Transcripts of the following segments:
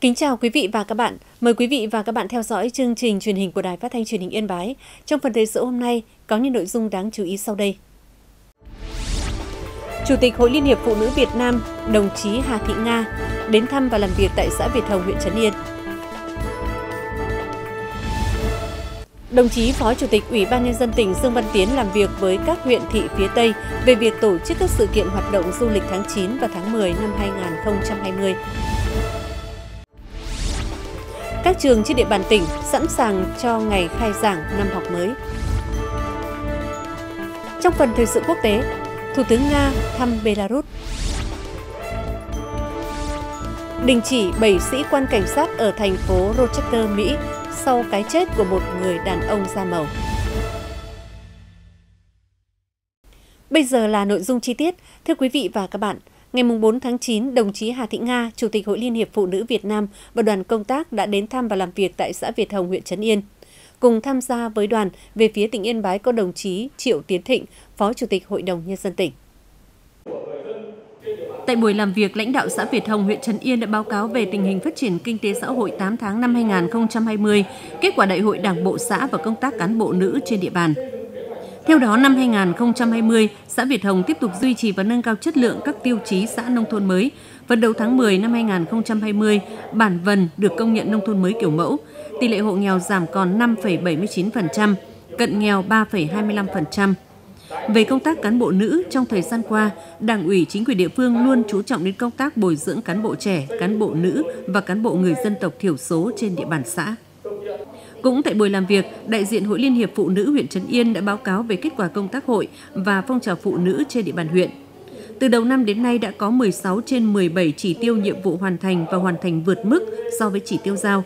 Kính chào quý vị và các bạn. Mời quý vị và các bạn theo dõi chương trình truyền hình của Đài Phát thanh Truyền hình Yên Bái. Trong phần thời sự hôm nay có những nội dung đáng chú ý sau đây. Chủ tịch Hội Liên hiệp Phụ nữ Việt Nam, đồng chí Hà Thị Nga đến thăm và làm việc tại xã Việt Hồng, huyện Trấn Yên. Đồng chí Phó Chủ tịch Ủy ban Nhân dân tỉnh Dương Văn Tiến làm việc với các huyện thị phía Tây về việc tổ chức các sự kiện hoạt động du lịch tháng 9 và tháng 10 năm 2020 các trường trên địa bàn tỉnh sẵn sàng cho ngày khai giảng năm học mới. Trong phần thời sự quốc tế, Thủ tướng Nga thăm Belarus. Đình chỉ 7 sĩ quan cảnh sát ở thành phố Rochester, Mỹ sau cái chết của một người đàn ông da màu. Bây giờ là nội dung chi tiết. Thưa quý vị và các bạn, Ngày 4 tháng 9, đồng chí Hà Thị Nga, Chủ tịch Hội Liên hiệp Phụ nữ Việt Nam và đoàn công tác đã đến thăm và làm việc tại xã Việt Hồng, huyện Trấn Yên. Cùng tham gia với đoàn, về phía tỉnh Yên Bái có đồng chí Triệu Tiến Thịnh, Phó Chủ tịch Hội đồng Nhân dân tỉnh. Tại buổi làm việc, lãnh đạo xã Việt Hồng, huyện Trấn Yên đã báo cáo về tình hình phát triển kinh tế xã hội 8 tháng năm 2020, kết quả đại hội đảng bộ xã và công tác cán bộ nữ trên địa bàn. Theo đó, năm 2020, xã Việt Hồng tiếp tục duy trì và nâng cao chất lượng các tiêu chí xã nông thôn mới. Phần đầu tháng 10 năm 2020, bản Vần được công nhận nông thôn mới kiểu mẫu. Tỷ lệ hộ nghèo giảm còn 5,79%, cận nghèo 3,25%. Về công tác cán bộ nữ, trong thời gian qua, Đảng ủy chính quyền địa phương luôn chú trọng đến công tác bồi dưỡng cán bộ trẻ, cán bộ nữ và cán bộ người dân tộc thiểu số trên địa bàn xã. Cũng tại buổi làm việc, đại diện Hội Liên hiệp Phụ nữ huyện Trấn Yên đã báo cáo về kết quả công tác hội và phong trào phụ nữ trên địa bàn huyện. Từ đầu năm đến nay đã có 16 trên 17 chỉ tiêu nhiệm vụ hoàn thành và hoàn thành vượt mức so với chỉ tiêu giao.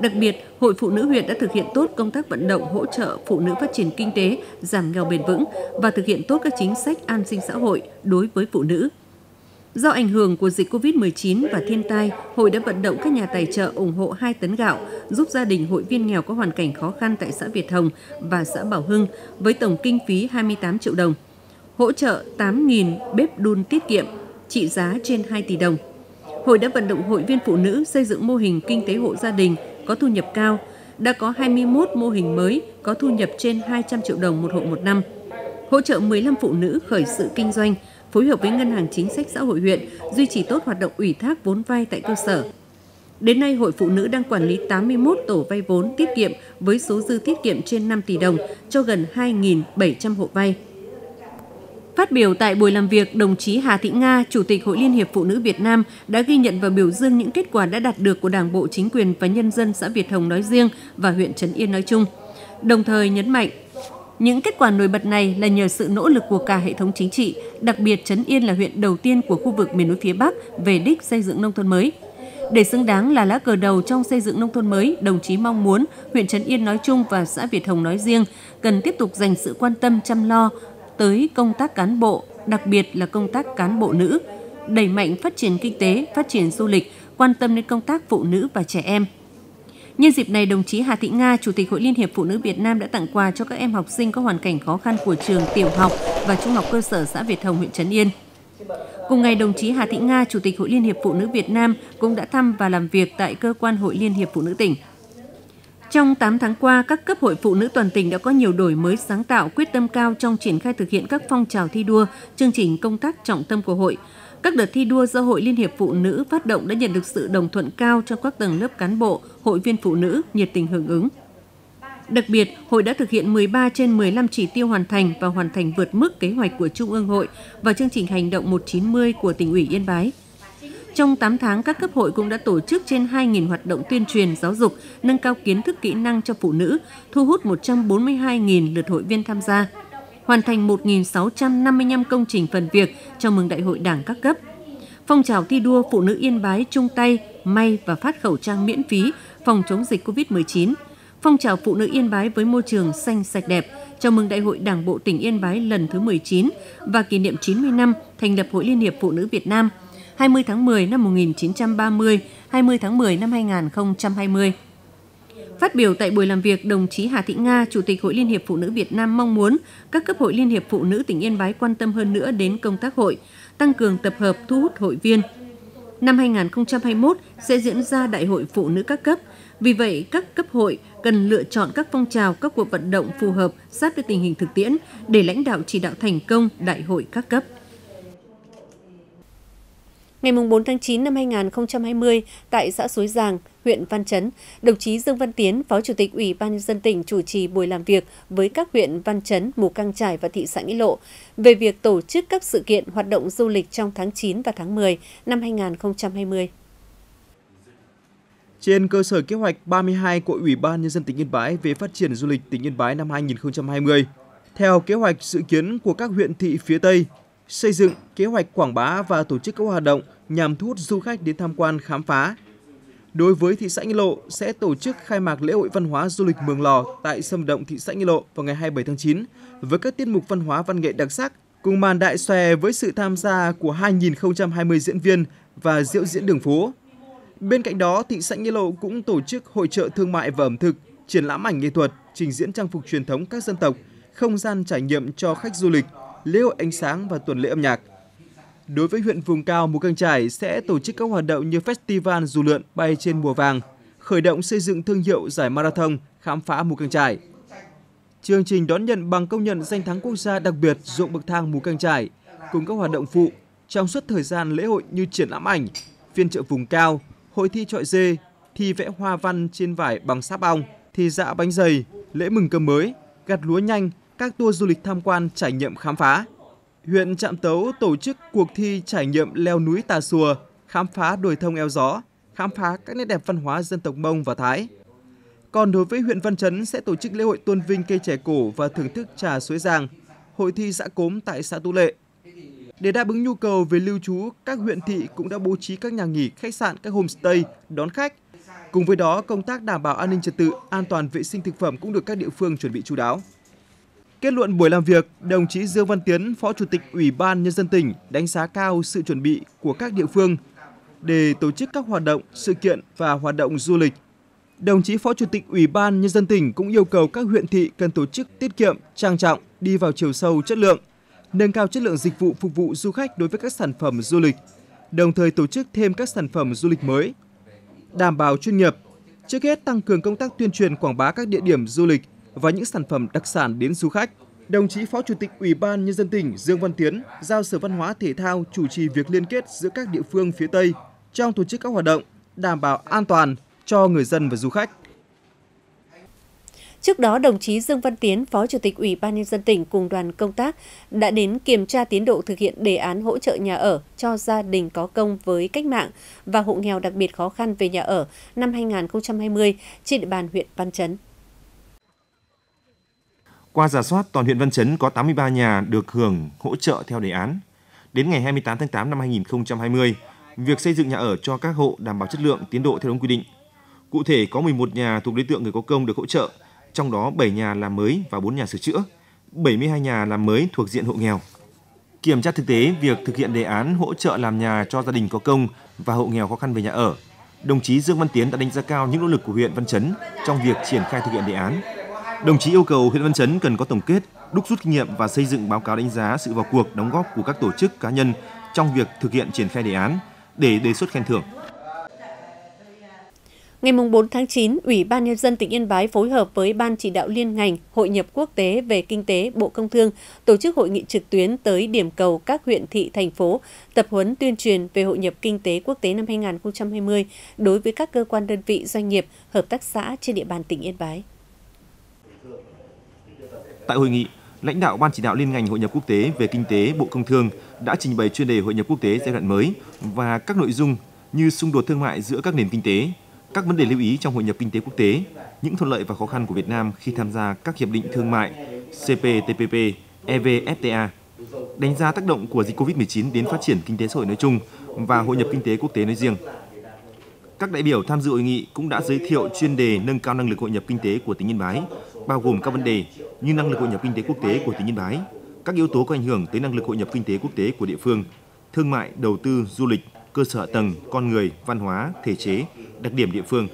Đặc biệt, Hội Phụ nữ huyện đã thực hiện tốt công tác vận động hỗ trợ phụ nữ phát triển kinh tế, giảm nghèo bền vững và thực hiện tốt các chính sách an sinh xã hội đối với phụ nữ. Do ảnh hưởng của dịch COVID-19 và thiên tai, hội đã vận động các nhà tài trợ ủng hộ 2 tấn gạo, giúp gia đình hội viên nghèo có hoàn cảnh khó khăn tại xã Việt Hồng và xã Bảo Hưng với tổng kinh phí 28 triệu đồng. Hỗ trợ 8.000 bếp đun tiết kiệm, trị giá trên 2 tỷ đồng. Hội đã vận động hội viên phụ nữ xây dựng mô hình kinh tế hộ gia đình có thu nhập cao, đã có 21 mô hình mới có thu nhập trên 200 triệu đồng một hộ một năm. Hỗ trợ 15 phụ nữ khởi sự kinh doanh, phối hợp với Ngân hàng Chính sách Xã hội huyện duy trì tốt hoạt động ủy thác vốn vay tại cơ sở. Đến nay, Hội Phụ nữ đang quản lý 81 tổ vay vốn tiết kiệm với số dư tiết kiệm trên 5 tỷ đồng cho gần 2.700 hộ vay. Phát biểu tại buổi làm việc, đồng chí Hà Thị Nga, Chủ tịch Hội Liên hiệp Phụ nữ Việt Nam đã ghi nhận và biểu dương những kết quả đã đạt được của Đảng bộ, chính quyền và nhân dân xã Việt Hồng nói riêng và huyện Trấn Yên nói chung. Đồng thời nhấn mạnh, những kết quả nổi bật này là nhờ sự nỗ lực của cả hệ thống chính trị, đặc biệt Trấn Yên là huyện đầu tiên của khu vực miền núi phía Bắc về đích xây dựng nông thôn mới. Để xứng đáng là lá cờ đầu trong xây dựng nông thôn mới, đồng chí mong muốn huyện Trấn Yên nói chung và xã Việt Hồng nói riêng cần tiếp tục dành sự quan tâm chăm lo tới công tác cán bộ, đặc biệt là công tác cán bộ nữ, đẩy mạnh phát triển kinh tế, phát triển du lịch, quan tâm đến công tác phụ nữ và trẻ em, Nhân dịp này, đồng chí Hà Thị Nga, Chủ tịch Hội Liên hiệp Phụ nữ Việt Nam đã tặng quà cho các em học sinh có hoàn cảnh khó khăn của trường tiểu học và trung học cơ sở xã Việt Hồng, huyện Trấn Yên. Cùng ngày, đồng chí Hà Thị Nga, Chủ tịch Hội Liên hiệp Phụ nữ Việt Nam cũng đã thăm và làm việc tại cơ quan Hội Liên hiệp Phụ nữ tỉnh. Trong 8 tháng qua, các cấp hội phụ nữ toàn tỉnh đã có nhiều đổi mới sáng tạo, quyết tâm cao trong triển khai thực hiện các phong trào thi đua, chương trình công tác trọng tâm của hội, các đợt thi đua do Hội Liên hiệp Phụ nữ phát động đã nhận được sự đồng thuận cao trong các tầng lớp cán bộ, hội viên phụ nữ nhiệt tình hưởng ứng. Đặc biệt, hội đã thực hiện 13 trên 15 chỉ tiêu hoàn thành và hoàn thành vượt mức kế hoạch của Trung ương hội và chương trình hành động 190 của tỉnh ủy Yên Bái. Trong 8 tháng, các cấp hội cũng đã tổ chức trên 2.000 hoạt động tuyên truyền, giáo dục, nâng cao kiến thức kỹ năng cho phụ nữ, thu hút 142.000 lượt hội viên tham gia hoàn thành 1.655 công trình phần việc chào mừng Đại hội Đảng các cấp. Phong trào thi đua phụ nữ Yên Bái chung tay may và phát khẩu trang miễn phí phòng chống dịch COVID-19. Phong trào phụ nữ Yên Bái với môi trường xanh sạch đẹp chào mừng Đại hội Đảng bộ tỉnh Yên Bái lần thứ 19 và kỷ niệm 90 năm thành lập Hội Liên hiệp Phụ nữ Việt Nam 20 tháng 10 năm 1930, 20 tháng 10 năm 2020. Phát biểu tại buổi làm việc, đồng chí Hà Thị Nga, Chủ tịch Hội Liên hiệp Phụ nữ Việt Nam mong muốn các cấp hội Liên hiệp Phụ nữ tỉnh Yên Bái quan tâm hơn nữa đến công tác hội, tăng cường tập hợp thu hút hội viên. Năm 2021 sẽ diễn ra Đại hội Phụ nữ các cấp. Vì vậy, các cấp hội cần lựa chọn các phong trào, các cuộc vận động phù hợp sát với tình hình thực tiễn để lãnh đạo chỉ đạo thành công Đại hội các cấp. Ngày 4 tháng 9 năm 2020, tại xã Suối Giàng, huyện Văn Chấn, đồng chí Dương Văn Tiến, Phó Chủ tịch Ủy ban nhân dân tỉnh chủ trì buổi làm việc với các huyện Văn Chấn, Mù Căng Trải và thị xã Nghĩa Lộ về việc tổ chức các sự kiện hoạt động du lịch trong tháng 9 và tháng 10 năm 2020. Trên cơ sở kế hoạch 32 của Ủy ban Nhân dân tỉnh Yên Bái về phát triển du lịch tỉnh Yên Bái năm 2020, theo kế hoạch dự kiến của các huyện thị phía Tây, xây dựng kế hoạch quảng bá và tổ chức các hoạt động nhằm thu hút du khách đến tham quan khám phá. Đối với thị xã Nghi Lộ sẽ tổ chức khai mạc lễ hội văn hóa du lịch Mường Lò tại sâm động thị xã Nghi Lộ vào ngày 27 tháng 9 với các tiết mục văn hóa văn nghệ đặc sắc cùng màn đại xòe với sự tham gia của 2.020 diễn viên và diễu diễn đường phố. Bên cạnh đó, thị xã Nghi Lộ cũng tổ chức hội trợ thương mại và ẩm thực, triển lãm ảnh nghệ thuật, trình diễn trang phục truyền thống các dân tộc, không gian trải nghiệm cho khách du lịch, lễ hội ánh sáng và tuần lễ âm nhạc. Đối với huyện vùng cao Mù Căng Trải sẽ tổ chức các hoạt động như festival dù lượn bay trên mùa vàng, khởi động xây dựng thương hiệu giải marathon khám phá Mù Căng Trải. Chương trình đón nhận bằng công nhận danh thắng quốc gia đặc biệt ruộng bậc thang Mù Căng Trải cùng các hoạt động phụ trong suốt thời gian lễ hội như triển lãm ảnh, phiên chợ vùng cao, hội thi trọi dê, thi vẽ hoa văn trên vải bằng sáp ong, thi dạ bánh dày, lễ mừng cơm mới, gặt lúa nhanh, các tour du lịch tham quan trải nghiệm khám phá. Huyện Trạm Tấu tổ chức cuộc thi trải nghiệm leo núi Tà Xùa, khám phá đồi thông eo gió, khám phá các nét đẹp văn hóa dân tộc Mông và Thái. Còn đối với huyện Văn Chấn sẽ tổ chức lễ hội tôn vinh cây trẻ cổ và thưởng thức trà suối giang, hội thi xã cốm tại xã Tu Lệ. Để đáp ứng nhu cầu về lưu trú, các huyện thị cũng đã bố trí các nhà nghỉ, khách sạn, các homestay đón khách. Cùng với đó, công tác đảm bảo an ninh trật tự, an toàn vệ sinh thực phẩm cũng được các địa phương chuẩn bị chú đáo. Kết luận buổi làm việc, đồng chí Dương Văn Tiến, Phó Chủ tịch Ủy ban Nhân dân tỉnh đánh giá cao sự chuẩn bị của các địa phương để tổ chức các hoạt động, sự kiện và hoạt động du lịch. Đồng chí Phó Chủ tịch Ủy ban Nhân dân tỉnh cũng yêu cầu các huyện thị cần tổ chức tiết kiệm, trang trọng, đi vào chiều sâu chất lượng, nâng cao chất lượng dịch vụ phục vụ du khách đối với các sản phẩm du lịch, đồng thời tổ chức thêm các sản phẩm du lịch mới, đảm bảo chuyên nghiệp. Trước hết tăng cường công tác tuyên truyền quảng bá các địa điểm du lịch và những sản phẩm đặc sản đến du khách. Đồng chí Phó Chủ tịch Ủy ban Nhân dân tỉnh Dương Văn Tiến giao Sở Văn hóa Thể thao chủ trì việc liên kết giữa các địa phương phía Tây trong tổ chức các hoạt động đảm bảo an toàn cho người dân và du khách. Trước đó, đồng chí Dương Văn Tiến, Phó Chủ tịch Ủy ban Nhân dân tỉnh cùng đoàn công tác đã đến kiểm tra tiến độ thực hiện đề án hỗ trợ nhà ở cho gia đình có công với cách mạng và hộ nghèo đặc biệt khó khăn về nhà ở năm 2020 trên địa bàn huyện Văn Chấn. Qua giả soát, toàn huyện Văn Chấn có 83 nhà được hưởng hỗ trợ theo đề án. Đến ngày 28 tháng 8 năm 2020, việc xây dựng nhà ở cho các hộ đảm bảo chất lượng tiến độ theo đúng quy định. Cụ thể có 11 nhà thuộc đối tượng người có công được hỗ trợ, trong đó 7 nhà làm mới và 4 nhà sửa chữa, 72 nhà làm mới thuộc diện hộ nghèo. Kiểm tra thực tế việc thực hiện đề án hỗ trợ làm nhà cho gia đình có công và hộ nghèo khó khăn về nhà ở, đồng chí Dương Văn Tiến đã đánh giá cao những nỗ lực của huyện Văn Chấn trong việc triển khai thực hiện đề án, Đồng chí yêu cầu huyện Văn Chấn cần có tổng kết, đúc rút kinh nghiệm và xây dựng báo cáo đánh giá sự vào cuộc đóng góp của các tổ chức cá nhân trong việc thực hiện triển khai đề án để đề xuất khen thưởng. Ngày 4 tháng 9, Ủy ban Nhân dân tỉnh Yên Bái phối hợp với Ban chỉ đạo liên ngành Hội nhập quốc tế về kinh tế Bộ Công Thương tổ chức hội nghị trực tuyến tới điểm cầu các huyện thị, thành phố, tập huấn tuyên truyền về hội nhập kinh tế quốc tế năm 2020 đối với các cơ quan đơn vị doanh nghiệp, hợp tác xã trên địa bàn tỉnh Yên Bái. Tại hội nghị, lãnh đạo Ban chỉ đạo liên ngành hội nhập quốc tế về kinh tế Bộ Công Thương đã trình bày chuyên đề hội nhập quốc tế giai đoạn mới và các nội dung như xung đột thương mại giữa các nền kinh tế, các vấn đề lưu ý trong hội nhập kinh tế quốc tế, những thuận lợi và khó khăn của Việt Nam khi tham gia các hiệp định thương mại CPTPP, EVFTA, đánh giá tác động của dịch COVID-19 đến phát triển kinh tế xã hội nói chung và hội nhập kinh tế quốc tế nói riêng. Các đại biểu tham dự hội nghị cũng đã giới thiệu chuyên đề nâng cao năng lực hội nhập kinh tế của tỉnh Yên Bái, bao gồm các vấn đề như năng lực hội nhập kinh tế quốc tế của tỉnh Yên Bái, các yếu tố có ảnh hưởng tới năng lực hội nhập kinh tế quốc tế của địa phương, thương mại, đầu tư, du lịch, cơ sở tầng, con người, văn hóa, thể chế, đặc điểm địa phương.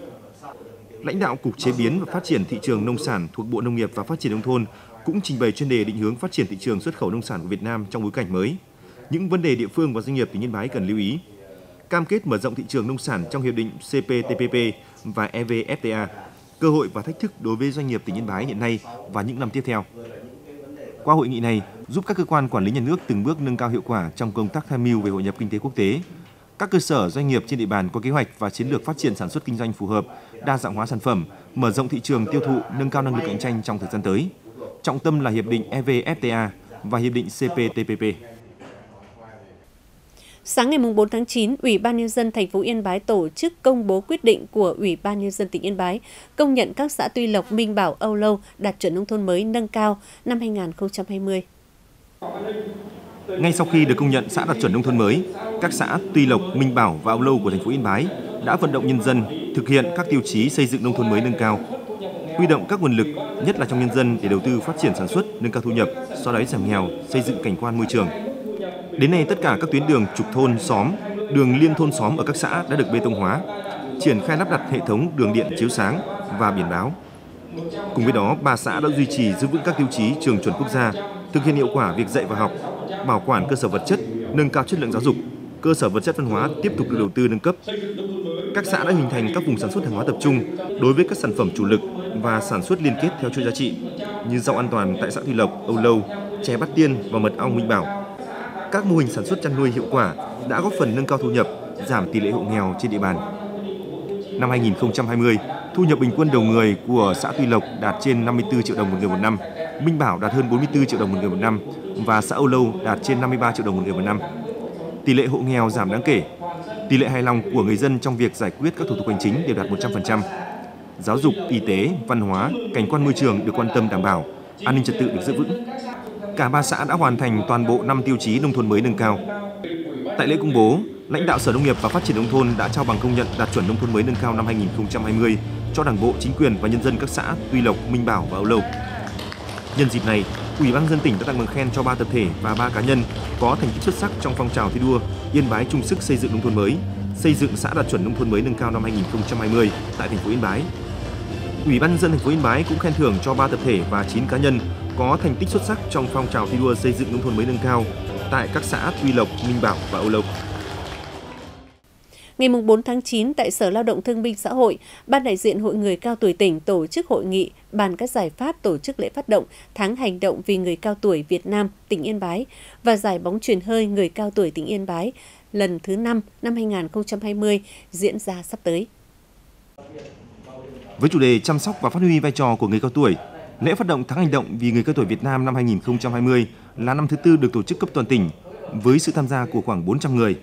Lãnh đạo Cục Chế biến và Phát triển thị trường nông sản thuộc Bộ Nông nghiệp và Phát triển nông thôn cũng trình bày chuyên đề định hướng phát triển thị trường xuất khẩu nông sản của Việt Nam trong bối cảnh mới. Những vấn đề địa phương và doanh nghiệp tỉnh Yên Bái cần lưu ý. cam kết mở rộng thị trường nông sản trong hiệp định CPTPP và EVFTA, cơ hội và thách thức đối với doanh nghiệp tỉnh Yên Bái hiện nay và những năm tiếp theo. Qua hội nghị này, giúp các cơ quan quản lý nhà nước từng bước nâng cao hiệu quả trong công tác tham mưu về hội nhập kinh tế quốc tế. Các cơ sở doanh nghiệp trên địa bàn có kế hoạch và chiến lược phát triển sản xuất kinh doanh phù hợp, đa dạng hóa sản phẩm, mở rộng thị trường tiêu thụ, nâng cao năng lực cạnh tranh trong thời gian tới. Trọng tâm là hiệp định EVFTA và hiệp định CPTPP. Sáng ngày 4 tháng 9, Ủy ban nhân dân thành phố Yên Bái tổ chức công bố quyết định của Ủy ban nhân dân tỉnh Yên Bái công nhận các xã Tuy Lộc, Minh Bảo, Âu Lâu đạt chuẩn nông thôn mới nâng cao năm 2020. Ngay sau khi được công nhận xã đạt chuẩn nông thôn mới, các xã Tuy Lộc, Minh Bảo và Âu Lâu của thành phố Yên Bái đã vận động nhân dân thực hiện các tiêu chí xây dựng nông thôn mới nâng cao, huy động các nguồn lực, nhất là trong nhân dân để đầu tư phát triển sản xuất, nâng cao thu nhập, xóa đói giảm nghèo, xây dựng cảnh quan môi trường. Đến nay tất cả các tuyến đường trục thôn, xóm, đường liên thôn xóm ở các xã đã được bê tông hóa, triển khai lắp đặt hệ thống đường điện chiếu sáng và biển báo. Cùng với đó, ba xã đã duy trì giữ vững các tiêu chí trường chuẩn quốc gia, thực hiện hiệu quả việc dạy và học, bảo quản cơ sở vật chất, nâng cao chất lượng giáo dục, cơ sở vật chất văn hóa tiếp tục được đầu tư nâng cấp. Các xã đã hình thành các vùng sản xuất hàng hóa tập trung đối với các sản phẩm chủ lực và sản xuất liên kết theo chuỗi giá trị như rau an toàn tại xã Thủy Lộc, Âu Lâu, chè Bát Tiên và mật ong Minh Bảo. Các mô hình sản xuất chăn nuôi hiệu quả đã góp phần nâng cao thu nhập, giảm tỷ lệ hộ nghèo trên địa bàn. Năm 2020, thu nhập bình quân đầu người của xã Tuy Lộc đạt trên 54 triệu đồng một người một năm, Minh Bảo đạt hơn 44 triệu đồng một người một năm và xã Âu Lâu đạt trên 53 triệu đồng một người một năm. Tỷ lệ hộ nghèo giảm đáng kể. Tỷ lệ hài lòng của người dân trong việc giải quyết các thủ tục hành chính đều đạt 100%. Giáo dục, y tế, văn hóa, cảnh quan môi trường được quan tâm đảm bảo, an ninh trật tự được giữ vững. Cả ba xã đã hoàn thành toàn bộ 5 tiêu chí nông thôn mới nâng cao. Tại lễ công bố, lãnh đạo Sở Nông nghiệp và Phát triển nông thôn đã trao bằng công nhận đạt chuẩn nông thôn mới nâng cao năm 2020 cho Đảng bộ, chính quyền và nhân dân các xã Tuy Lộc, Minh Bảo và Âu Lâu. Nhân dịp này, Ủy ban dân tỉnh đã tặng bằng khen cho 3 tập thể và 3 cá nhân có thành tích xuất sắc trong phong trào thi đua Yên Bái chung sức xây dựng nông thôn mới, xây dựng xã đạt chuẩn nông thôn mới nâng cao năm 2020 tại thành phố Yên Bái. Ủy ban dân thành phố Yên Bái cũng khen thưởng cho 3 tập thể và 9 cá nhân có thành tích xuất sắc trong phong trào thi đua xây dựng nông thôn mới nâng cao tại các xã Tuy Lộc, Minh Bảo và Âu Lộc. Ngày 4 tháng 9, tại Sở Lao động Thương binh Xã hội, Ban đại diện Hội người cao tuổi tỉnh tổ chức hội nghị bàn các giải pháp tổ chức lễ phát động tháng hành động vì người cao tuổi Việt Nam tỉnh Yên Bái và giải bóng truyền hơi người cao tuổi tỉnh Yên Bái lần thứ 5 năm 2020 diễn ra sắp tới. Với chủ đề chăm sóc và phát huy vai trò của người cao tuổi, lễ phát động tháng hành động vì người cao tuổi Việt Nam năm 2020 là năm thứ tư được tổ chức cấp toàn tỉnh với sự tham gia của khoảng 400 người.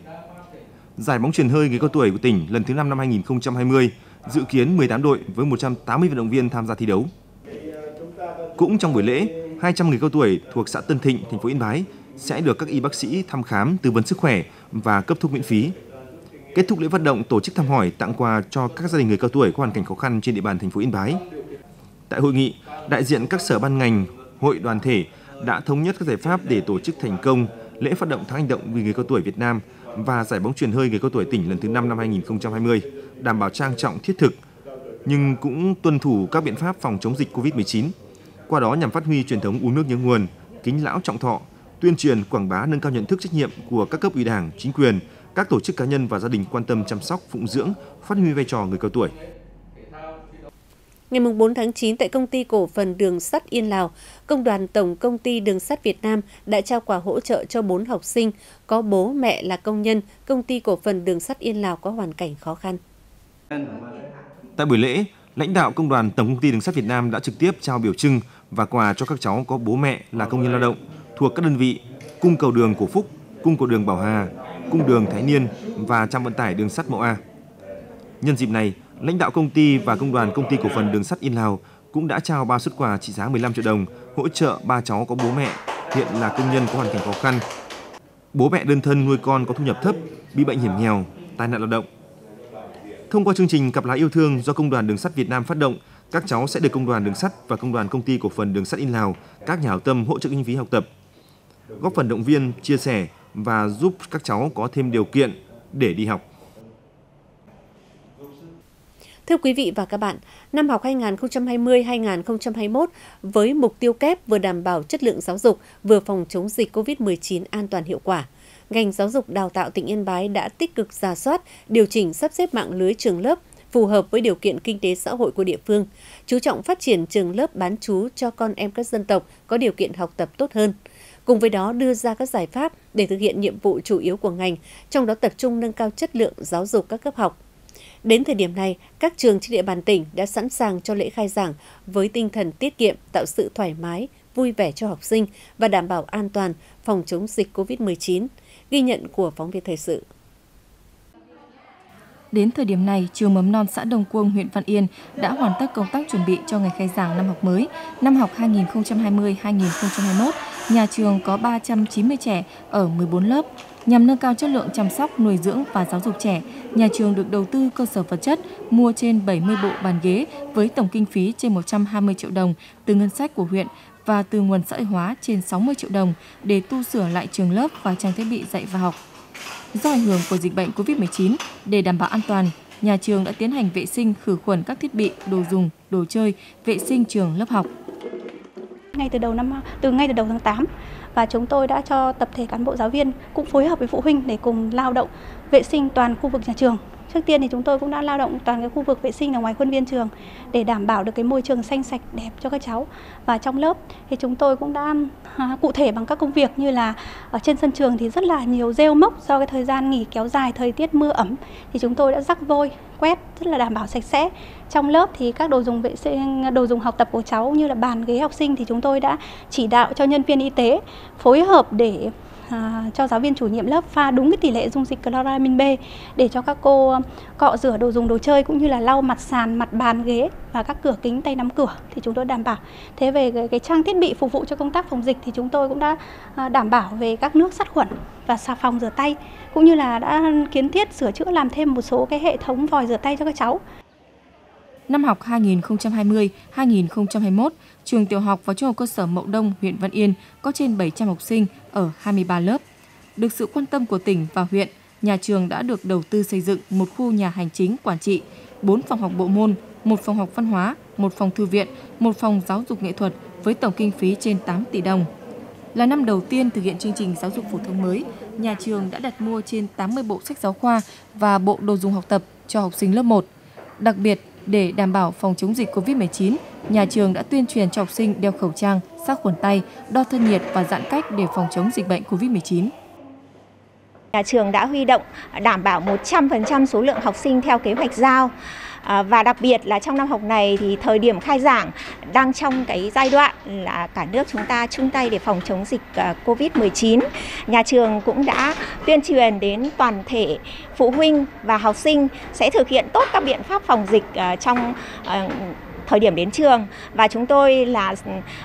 Giải bóng truyền hơi người cao tuổi của tỉnh lần thứ 5 năm 2020 dự kiến 18 đội với 180 vận động viên tham gia thi đấu. Cũng trong buổi lễ, 200 người cao tuổi thuộc xã Tân Thịnh, thành phố Yên Bái sẽ được các y bác sĩ thăm khám, tư vấn sức khỏe và cấp thuốc miễn phí. Kết thúc lễ phát động tổ chức thăm hỏi tặng quà cho các gia đình người cao tuổi có hoàn cảnh khó khăn trên địa bàn thành phố Yên Bái. Tại hội nghị, đại diện các sở ban ngành, hội đoàn thể đã thống nhất các giải pháp để tổ chức thành công lễ phát động tháng hành động vì người cao tuổi Việt Nam và giải bóng truyền hơi người cao tuổi tỉnh lần thứ 5 năm 2020, đảm bảo trang trọng thiết thực nhưng cũng tuân thủ các biện pháp phòng chống dịch COVID-19. Qua đó nhằm phát huy truyền thống uống nước nhớ nguồn, kính lão trọng thọ, tuyên truyền quảng bá nâng cao nhận thức trách nhiệm của các cấp ủy Đảng, chính quyền, các tổ chức cá nhân và gia đình quan tâm chăm sóc, phụng dưỡng, phát huy vai trò người cao tuổi. Ngày 4 tháng 9 tại công ty cổ phần đường sắt Yên Lào, Công đoàn Tổng công ty Đường sắt Việt Nam đã trao quà hỗ trợ cho 4 học sinh có bố mẹ là công nhân công ty cổ phần Đường sắt Yên Lào có hoàn cảnh khó khăn. Tại buổi lễ, lãnh đạo Công đoàn Tổng công ty Đường sắt Việt Nam đã trực tiếp trao biểu trưng và quà cho các cháu có bố mẹ là công nhân lao động thuộc các đơn vị Cung cầu đường Cổ Phúc, Cung cầu đường Bảo Hà, Cung đường Thái Niên và trạm vận tải đường sắt Mậu A. Nhân dịp này, lãnh đạo công ty và công đoàn công ty cổ phần đường sắt Yên Lào cũng đã trao 3 xuất quà trị giá 15 triệu đồng hỗ trợ ba cháu có bố mẹ hiện là công nhân có hoàn cảnh khó khăn. Bố mẹ đơn thân nuôi con có thu nhập thấp, bị bệnh hiểm nghèo, tai nạn lao động. Thông qua chương trình Cặp lá yêu thương do Công đoàn Đường sắt Việt Nam phát động, các cháu sẽ được Công đoàn Đường sắt và Công đoàn Công ty Cổ phần Đường sắt In Lào, các nhà hảo tâm hỗ trợ kinh phí học tập, góp phần động viên, chia sẻ và giúp các cháu có thêm điều kiện để đi học. Thưa quý vị và các bạn, năm học 2020-2021 với mục tiêu kép vừa đảm bảo chất lượng giáo dục, vừa phòng chống dịch COVID-19 an toàn hiệu quả, ngành giáo dục đào tạo tỉnh Yên Bái đã tích cực giả soát, điều chỉnh sắp xếp mạng lưới trường lớp phù hợp với điều kiện kinh tế xã hội của địa phương, chú trọng phát triển trường lớp bán chú cho con em các dân tộc có điều kiện học tập tốt hơn. Cùng với đó đưa ra các giải pháp để thực hiện nhiệm vụ chủ yếu của ngành, trong đó tập trung nâng cao chất lượng giáo dục các cấp học. Đến thời điểm này, các trường trên địa bàn tỉnh đã sẵn sàng cho lễ khai giảng với tinh thần tiết kiệm, tạo sự thoải mái, vui vẻ cho học sinh và đảm bảo an toàn phòng chống dịch COVID-19. Ghi nhận của phóng viên thời sự. Đến thời điểm này, trường mầm non xã Đông Quang, huyện Văn Yên đã hoàn tất công tác chuẩn bị cho ngày khai giảng năm học mới, năm học 2020-2021. Nhà trường có 390 trẻ ở 14 lớp. Nhằm nâng cao chất lượng chăm sóc, nuôi dưỡng và giáo dục trẻ, nhà trường được đầu tư cơ sở vật chất, mua trên 70 bộ bàn ghế với tổng kinh phí trên 120 triệu đồng từ ngân sách của huyện và từ nguồn xã hội hóa trên 60 triệu đồng để tu sửa lại trường lớp và trang thiết bị dạy và học. Do ảnh hưởng của dịch bệnh COVID-19, để đảm bảo an toàn, nhà trường đã tiến hành vệ sinh khử khuẩn các thiết bị, đồ dùng, đồ chơi, vệ sinh trường lớp học. Ngay từ đầu năm từ ngay từ đầu tháng 8 và chúng tôi đã cho tập thể cán bộ giáo viên cũng phối hợp với phụ huynh để cùng lao động vệ sinh toàn khu vực nhà trường Trước tiên thì chúng tôi cũng đã lao động toàn cái khu vực vệ sinh ở ngoài khuôn viên trường để đảm bảo được cái môi trường xanh sạch đẹp cho các cháu. Và trong lớp thì chúng tôi cũng đã à, cụ thể bằng các công việc như là ở trên sân trường thì rất là nhiều rêu mốc do cái thời gian nghỉ kéo dài, thời tiết mưa ẩm thì chúng tôi đã rắc vôi quét rất là đảm bảo sạch sẽ. Trong lớp thì các đồ dùng vệ sinh, đồ dùng học tập của cháu như là bàn ghế học sinh thì chúng tôi đã chỉ đạo cho nhân viên y tế phối hợp để à, cho giáo viên chủ nhiệm lớp pha đúng cái tỷ lệ dung dịch chloramin B để cho các cô cọ rửa đồ dùng đồ chơi cũng như là lau mặt sàn, mặt bàn ghế và các cửa kính tay nắm cửa thì chúng tôi đảm bảo. Thế về cái, cái trang thiết bị phục vụ cho công tác phòng dịch thì chúng tôi cũng đã à, đảm bảo về các nước sát khuẩn và xà phòng rửa tay cũng như là đã kiến thiết sửa chữa làm thêm một số cái hệ thống vòi rửa tay cho các cháu. Năm học 2020-2021, trường tiểu học và trung học cơ sở Mậu Đông, huyện Văn Yên có trên 700 học sinh ở 23 lớp. Được sự quan tâm của tỉnh và huyện, nhà trường đã được đầu tư xây dựng một khu nhà hành chính quản trị, 4 phòng học bộ môn, một phòng học văn hóa, một phòng thư viện, một phòng giáo dục nghệ thuật với tổng kinh phí trên 8 tỷ đồng. Là năm đầu tiên thực hiện chương trình giáo dục phổ thông mới, nhà trường đã đặt mua trên 80 bộ sách giáo khoa và bộ đồ dùng học tập cho học sinh lớp 1. Đặc biệt, để đảm bảo phòng chống dịch COVID-19, nhà trường đã tuyên truyền cho học sinh đeo khẩu trang, sát khuẩn tay, đo thân nhiệt và giãn cách để phòng chống dịch bệnh COVID-19. Nhà trường đã huy động đảm bảo 100% số lượng học sinh theo kế hoạch giao. À, và đặc biệt là trong năm học này thì thời điểm khai giảng đang trong cái giai đoạn là cả nước chúng ta chung tay để phòng chống dịch à, Covid-19. Nhà trường cũng đã tuyên truyền đến toàn thể phụ huynh và học sinh sẽ thực hiện tốt các biện pháp phòng dịch à, trong à, thời điểm đến trường và chúng tôi là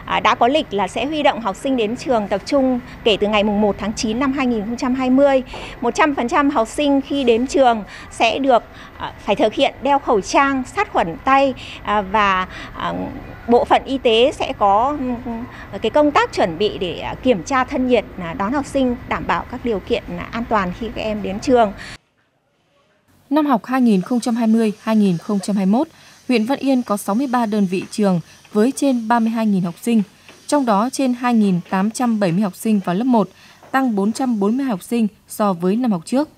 à, đã có lịch là sẽ huy động học sinh đến trường tập trung kể từ ngày mùng 1 tháng 9 năm 2020. 100% học sinh khi đến trường sẽ được à, phải thực hiện đeo khẩu trang, sát khuẩn tay à, và bộ phận y tế sẽ có ừ, cái công tác chuẩn bị để kiểm tra thân nhiệt đón học sinh đảm bảo các điều kiện an toàn khi các em đến trường. Năm học 2020-2021, huyện Văn Yên có 63 đơn vị trường với trên 32.000 học sinh, trong đó trên 2.870 học sinh vào lớp 1, tăng 440 học sinh so với năm học trước.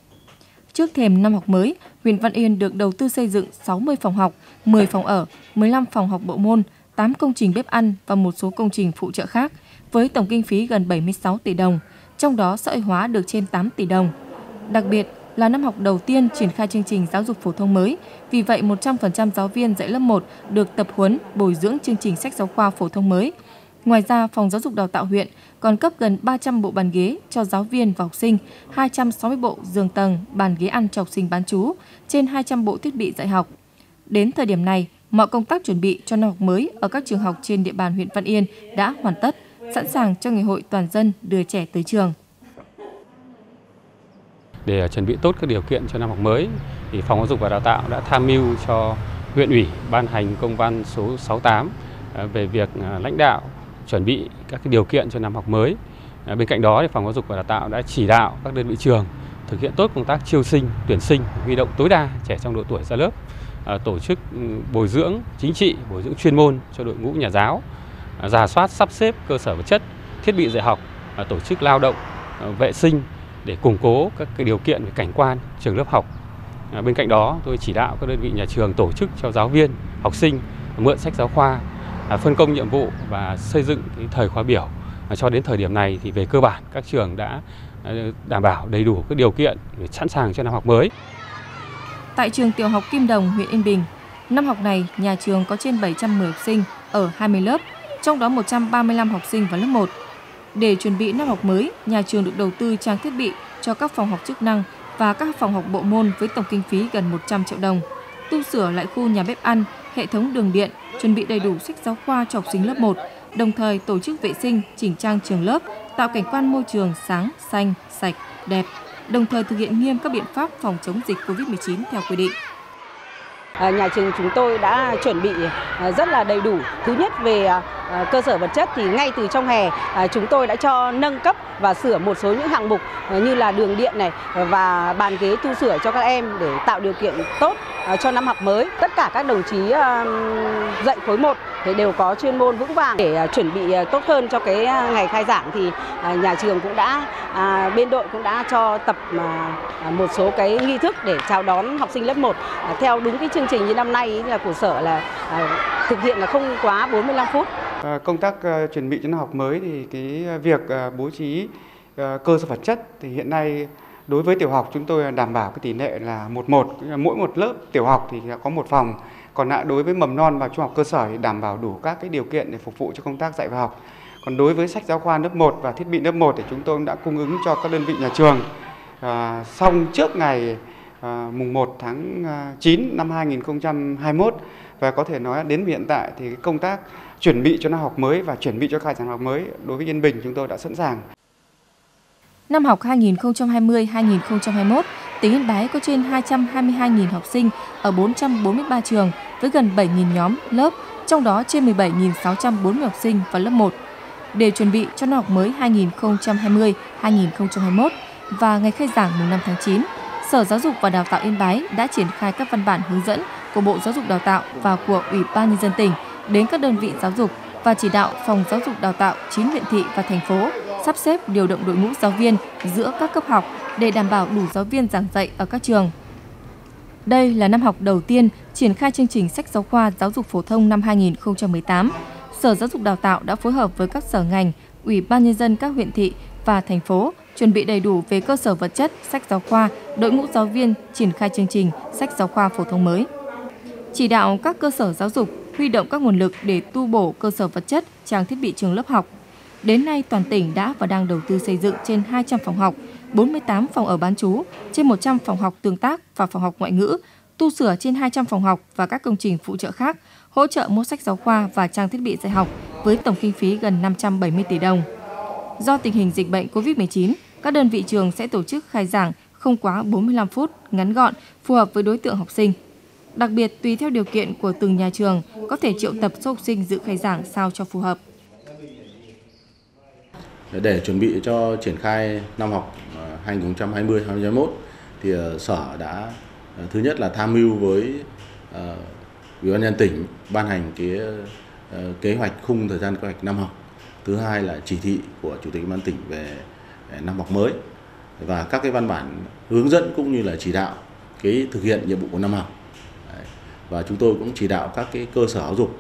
Trước thềm năm học mới, huyện Văn Yên được đầu tư xây dựng 60 phòng học, 10 phòng ở, 15 phòng học bộ môn, 8 công trình bếp ăn và một số công trình phụ trợ khác, với tổng kinh phí gần 76 tỷ đồng, trong đó xã hội hóa được trên 8 tỷ đồng. Đặc biệt, là năm học đầu tiên triển khai chương trình giáo dục phổ thông mới. Vì vậy, 100% giáo viên dạy lớp 1 được tập huấn, bồi dưỡng chương trình sách giáo khoa phổ thông mới. Ngoài ra, Phòng Giáo dục Đào tạo huyện còn cấp gần 300 bộ bàn ghế cho giáo viên và học sinh, 260 bộ giường tầng, bàn ghế ăn cho học sinh bán chú, trên 200 bộ thiết bị dạy học. Đến thời điểm này, mọi công tác chuẩn bị cho năm học mới ở các trường học trên địa bàn huyện Văn Yên đã hoàn tất, sẵn sàng cho ngày hội toàn dân đưa trẻ tới trường. Để chuẩn bị tốt các điều kiện cho năm học mới, thì Phòng Giáo dục và Đào tạo đã tham mưu cho huyện ủy ban hành công văn số 68 à, về việc à, lãnh đạo chuẩn bị các cái điều kiện cho năm học mới. À, bên cạnh đó, thì Phòng Giáo dục và Đào tạo đã chỉ đạo các đơn vị trường thực hiện tốt công tác chiêu sinh, tuyển sinh, huy động tối đa trẻ trong độ tuổi ra lớp, tổ chức ừ, bồi dưỡng chính trị, bồi dưỡng chuyên môn cho đội ngũ nhà giáo, giả soát sắp xếp cơ sở vật chất, thiết bị dạy học, tổ chức lao động, vệ sinh để củng cố các cái điều kiện về cảnh quan trường lớp học. À, bên cạnh đó, tôi chỉ đạo các đơn vị nhà trường tổ chức cho giáo viên, học sinh mượn sách giáo khoa, à, phân công nhiệm vụ và xây dựng cái thời khóa biểu. À, cho đến thời điểm này thì về cơ bản các trường đã à, đảm bảo đầy đủ các điều kiện để sẵn sàng cho năm học mới. Tại trường tiểu học Kim Đồng, huyện Yên Bình, năm học này nhà trường có trên 710 học sinh ở 20 lớp, trong đó 135 học sinh vào lớp 1. Để chuẩn bị năm học mới, nhà trường được đầu tư trang thiết bị cho các phòng học chức năng và các phòng học bộ môn với tổng kinh phí gần 100 triệu đồng. Tu sửa lại khu nhà bếp ăn, hệ thống đường điện, chuẩn bị đầy đủ sách giáo khoa cho học sinh lớp 1, đồng thời tổ chức vệ sinh, chỉnh trang trường lớp, tạo cảnh quan môi trường sáng, xanh, sạch, đẹp, đồng thời thực hiện nghiêm các biện pháp phòng chống dịch COVID-19 theo quy định. À, nhà trường chúng tôi đã chuẩn bị à, rất là đầy đủ. Thứ nhất về à, À, cơ sở vật chất thì ngay từ trong hè à, chúng tôi đã cho nâng cấp và sửa một số những hạng mục à, như là đường điện này, và bàn ghế tu sửa cho các em để tạo điều kiện tốt cho năm học mới. Tất cả các đồng chí dạy khối 1 thì đều có chuyên môn vững vàng để chuẩn bị tốt hơn cho cái ngày khai giảng thì nhà trường cũng đã bên đội cũng đã cho tập một số cái nghi thức để chào đón học sinh lớp 1 theo đúng cái chương trình như năm nay là của sở là thực hiện là không quá 45 phút. Ờ, công tác ờ, chuẩn bị cho năm học mới thì cái việc ờ, bố trí cơ sở vật chất thì hiện nay đối với tiểu học chúng tôi đảm bảo cái tỷ lệ là một một mỗi một lớp tiểu học thì có một phòng còn lại đối với mầm non và trung học cơ sở thì đảm bảo đủ các cái điều kiện để phục vụ cho công tác dạy và học còn đối với sách giáo khoa lớp 1 và thiết bị lớp 1 thì chúng tôi đã cung ứng cho các đơn vị nhà trường à, xong trước ngày à, mùng 1 tháng 9 năm 2021 và có thể nói đến hiện tại thì công tác chuẩn bị cho năm học mới và chuẩn bị cho khai giảng học mới đối với Yên Bình chúng tôi đã sẵn sàng. Năm học 2020-2021, tỉnh Yên Bái có trên 222.000 học sinh ở 443 trường với gần 7.000 nhóm lớp, trong đó trên 17.640 học sinh vào lớp 1. Để chuẩn bị cho năm học mới 2020-2021 và ngày khai giảng mùng 5 tháng 9, Sở Giáo dục và Đào tạo Yên Bái đã triển khai các văn bản hướng dẫn của Bộ Giáo dục Đào tạo và của Ủy ban nhân dân tỉnh đến các đơn vị giáo dục và chỉ đạo phòng giáo dục đào tạo 9 huyện thị và thành phố sắp xếp điều động đội ngũ giáo viên giữa các cấp học để đảm bảo đủ giáo viên giảng dạy ở các trường. Đây là năm học đầu tiên triển khai chương trình sách giáo khoa giáo dục phổ thông năm 2018. Sở Giáo dục Đào tạo đã phối hợp với các sở ngành, Ủy ban nhân dân các huyện thị và thành phố chuẩn bị đầy đủ về cơ sở vật chất, sách giáo khoa, đội ngũ giáo viên triển khai chương trình sách giáo khoa phổ thông mới. Chỉ đạo các cơ sở giáo dục huy động các nguồn lực để tu bổ cơ sở vật chất, trang thiết bị trường lớp học. Đến nay, toàn tỉnh đã và đang đầu tư xây dựng trên 200 phòng học, 48 phòng ở bán trú, trên 100 phòng học tương tác và phòng học ngoại ngữ, tu sửa trên 200 phòng học và các công trình phụ trợ khác, hỗ trợ mua sách giáo khoa và trang thiết bị dạy học với tổng kinh phí gần 570 tỷ đồng. Do tình hình dịch bệnh COVID-19, các đơn vị trường sẽ tổ chức khai giảng không quá 45 phút, ngắn gọn, phù hợp với đối tượng học sinh. Đặc biệt, tùy theo điều kiện của từng nhà trường, có thể triệu tập số học sinh dự khai giảng sao cho phù hợp. Để chuẩn bị cho triển khai năm học à, 2020-2021, thì à, Sở đã à, thứ nhất là tham mưu với Ủy ban nhân tỉnh ban hành cái kế hoạch khung thời gian kế hoạch năm học. Thứ hai là chỉ thị của Chủ tịch ban tỉnh về năm học mới và các cái văn bản hướng dẫn cũng như là chỉ đạo cái thực hiện nhiệm vụ của năm học và chúng tôi cũng chỉ đạo các cái cơ sở giáo dục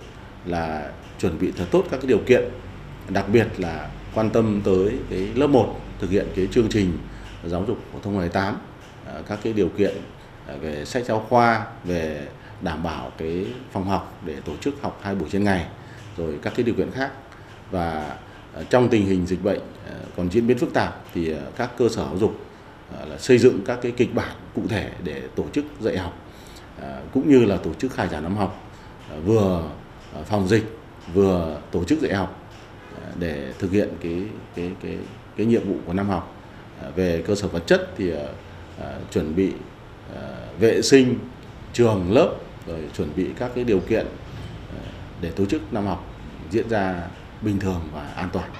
là chuẩn bị thật tốt các cái điều kiện, đặc biệt là quan tâm tới cái lớp 1 thực hiện cái chương trình giáo dục phổ thông 18 à, các cái điều kiện à, về sách giáo khoa, về đảm bảo cái phòng học để tổ chức học hai buổi trên ngày, rồi các cái điều kiện khác. Và à, trong tình hình dịch bệnh còn diễn biến phức tạp thì các cơ sở giáo dục là xây dựng các cái kịch bản cụ thể để tổ chức dạy học Ờ, cũng như là tổ chức khai giảng năm học ờ, vừa ờ, phòng dịch, vừa tổ chức dạy học để thực hiện cái cái cái cái nhiệm vụ của năm học về cơ sở vật chất thì chuẩn bị vệ sinh, trường lớp, rồi chuẩn bị các cái điều kiện để tổ chức năm học diễn ra bình thường và an toàn.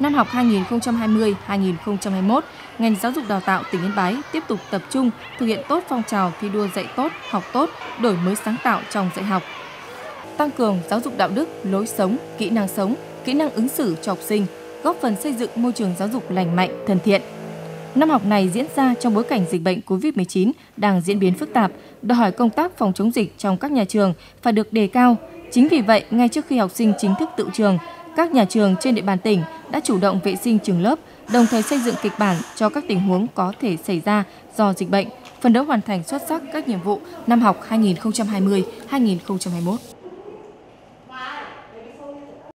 Năm học 2020-2021, ngành giáo dục đào tạo tỉnh Yên Bái tiếp tục tập trung thực hiện tốt phong trào thi đua dạy tốt, học tốt, đổi mới sáng tạo trong dạy học. Tăng cường giáo dục đạo đức, lối sống, kỹ năng sống, kỹ năng ứng xử cho học sinh, góp phần xây dựng môi trường giáo dục lành mạnh, thân thiện. Năm học này diễn ra trong bối cảnh dịch bệnh COVID-19 đang diễn biến phức tạp, đòi hỏi công tác phòng chống dịch trong các nhà trường phải được đề cao. Chính vì vậy, ngay trước khi học sinh chính thức tự trường, các nhà trường trên địa bàn tỉnh đã chủ động vệ sinh trường lớp, đồng thời xây dựng kịch bản cho các tình huống có thể xảy ra do dịch bệnh, phấn đấu hoàn thành xuất sắc các nhiệm vụ năm học 2020-2021.